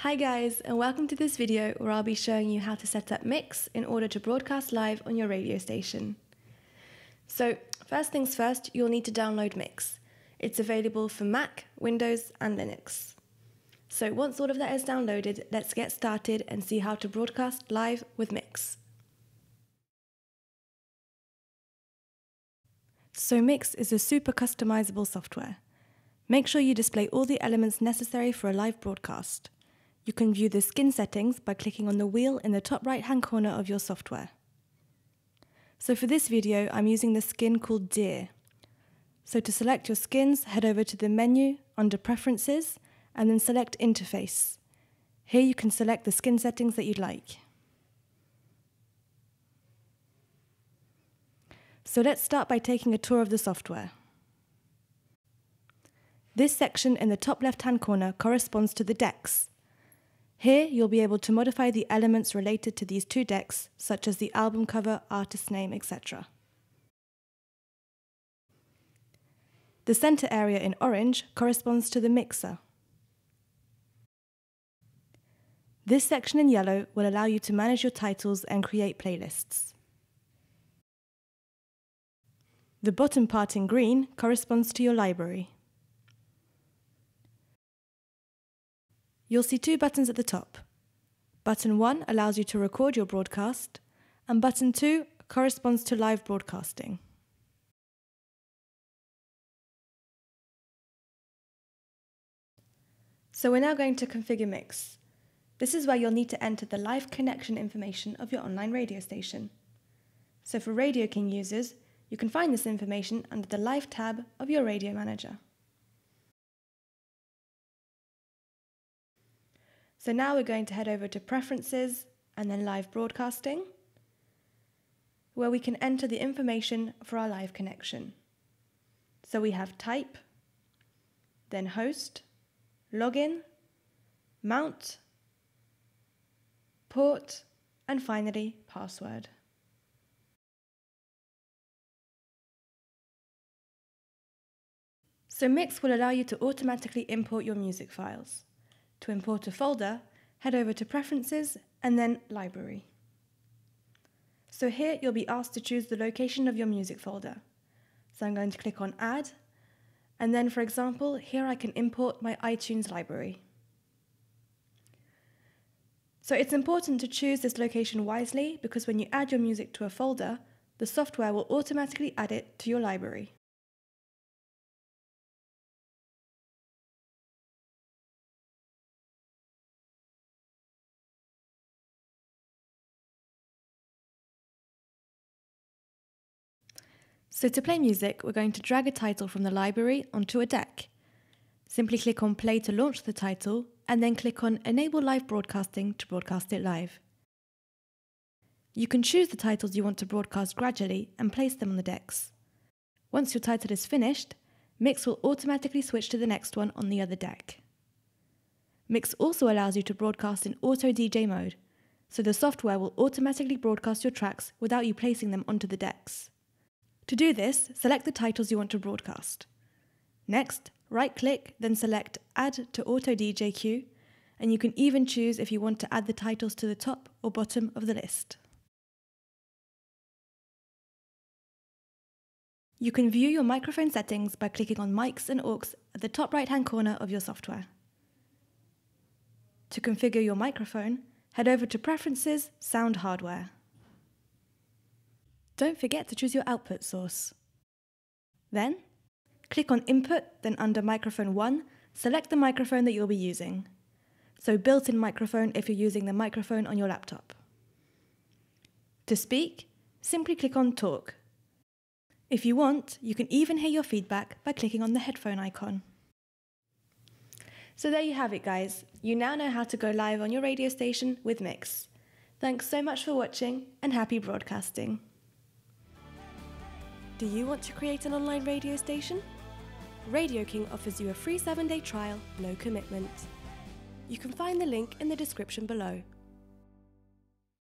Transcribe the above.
Hi guys and welcome to this video where I'll be showing you how to set up Mixxx in order to broadcast live on your radio station. So first things first, you'll need to download Mixxx. It's available for Mac, Windows and Linux. So once all of that is downloaded, let's get started and see how to broadcast live with Mixxx. So Mixxx is a super customizable software. Make sure you display all the elements necessary for a live broadcast. You can view the skin settings by clicking on the wheel in the top right hand corner of your software. So for this video, I'm using the skin called Deere. So to select your skins, head over to the menu under Preferences and then select Interface. Here you can select the skin settings that you'd like. So let's start by taking a tour of the software. This section in the top left hand corner corresponds to the decks, here you'll be able to modify the elements related to these two decks, such as the album cover, artist name, etc. The center area in orange corresponds to the mixer. This section in yellow will allow you to manage your titles and create playlists. The bottom part in green corresponds to your library. You'll see two buttons at the top. Button 1 allows you to record your broadcast, and button 2 corresponds to live broadcasting. So we're now going to configure Mixxx. This is where you'll need to enter the live connection information of your online radio station. So for RadioKing users, you can find this information under the Live tab of your Radio Manager. So now we're going to head over to Preferences and then Live Broadcasting, where we can enter the information for our live connection. So we have Type, then Host, Login, Mount, Port, and finally Password. So Mixxx will allow you to automatically import your music files. To import a folder, head over to Preferences and then Library. So here you'll be asked to choose the location of your music folder. So I'm going to click on Add, and then for example, here I can import my iTunes library. So it's important to choose this location wisely because when you add your music to a folder, the software will automatically add it to your library. So to play music, we're going to drag a title from the library onto a deck. Simply click on play to launch the title and then click on enable live broadcasting to broadcast it live. You can choose the titles you want to broadcast gradually and place them on the decks. Once your title is finished, Mixxx will automatically switch to the next one on the other deck. Mixxx also allows you to broadcast in auto DJ mode, so the software will automatically broadcast your tracks without you placing them onto the decks. To do this, select the titles you want to broadcast. Next, right-click, then select Add to Auto DJ Queue, and you can even choose if you want to add the titles to the top or bottom of the list. You can view your microphone settings by clicking on Mics and Aux at the top right-hand corner of your software. To configure your microphone, head over to Preferences, Sound Hardware. Don't forget to choose your output source. Then, click on Input, then under Microphone 1, select the microphone that you'll be using. So built-in microphone if you're using the microphone on your laptop. To speak, simply click on Talk. If you want, you can even hear your feedback by clicking on the headphone icon. So there you have it guys, you now know how to go live on your radio station with Mixxx. Thanks so much for watching and happy broadcasting. Do you want to create an online radio station? RadioKing offers you a free 7 day trial, no commitment. You can find the link in the description below.